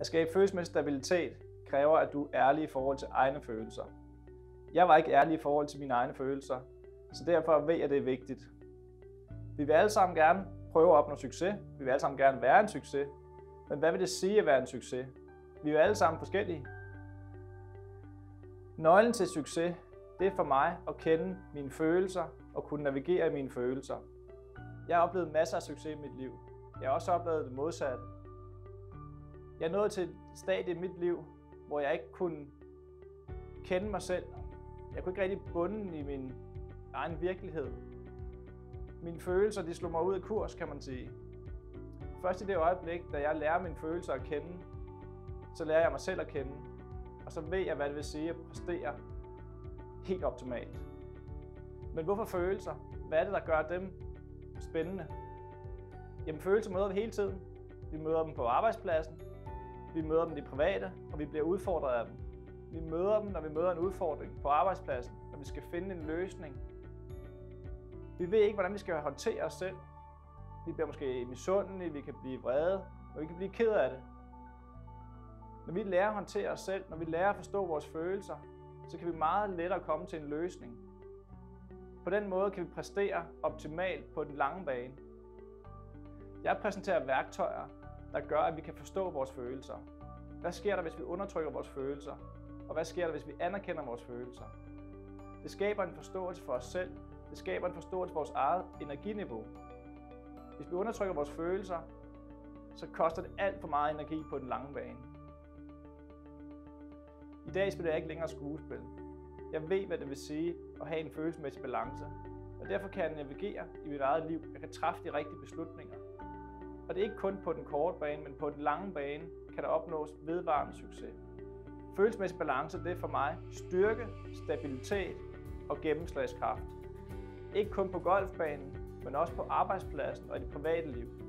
At skabe følelsesmæssig stabilitet kræver, at du er ærlig i forhold til egne følelser. Jeg var ikke ærlig i forhold til mine egne følelser, så derfor ved jeg, at det er vigtigt. Vi vil alle sammen gerne prøve at opnå succes. Vi vil alle sammen gerne være en succes. Men hvad vil det sige at være en succes? Vi er jo alle sammen forskellige. Nøglen til succes, det er for mig at kende mine følelser og kunne navigere i mine følelser. Jeg har oplevet masser af succes i mit liv. Jeg har også oplevet det modsatte. Jeg nåede til et stadie i mit liv, hvor jeg ikke kunne kende mig selv. Jeg kunne ikke rigtig bunde i min egen virkelighed. Mine følelser, de slog mig ud af kurs, kan man sige. Først i det øjeblik, da jeg lærer mine følelser at kende, så lærer jeg mig selv at kende. Og så ved jeg, hvad det vil sige at præstere helt optimalt. Men hvorfor følelser? Hvad er det, der gør dem spændende? Jamen følelser møder vi hele tiden. Vi møder dem på arbejdspladsen, vi møder dem i det private, og vi bliver udfordret af dem. Vi møder dem, når vi møder en udfordring på arbejdspladsen, når vi skal finde en løsning. Vi ved ikke, hvordan vi skal håndtere os selv. Vi bliver måske misundelige, vi kan blive vrede, og vi kan blive ked af det. Når vi lærer at håndtere os selv, når vi lærer at forstå vores følelser, så kan vi meget lettere komme til en løsning. På den måde kan vi præstere optimalt på den lange bane. Jeg præsenterer værktøjer, der gør, at vi kan forstå vores følelser. Hvad sker der, hvis vi undertrykker vores følelser? Og hvad sker der, hvis vi anerkender vores følelser? Det skaber en forståelse for os selv. Det skaber en forståelse for vores eget energiniveau. Hvis vi undertrykker vores følelser, så koster det alt for meget energi på den lange bane. I dag spiller jeg ikke længere skuespil. Jeg ved, hvad det vil sige at have en følelsesmæssig balance, og derfor kan jeg navigere i mit eget liv. Jeg kan træffe de rigtige beslutninger. Og det er ikke kun på den korte bane, men på den lange bane kan der opnås vedvarende succes. Følelsesmæssig balance det er for mig styrke, stabilitet og gennemslagskraft. Ikke kun på golfbanen, men også på arbejdspladsen og i det private liv.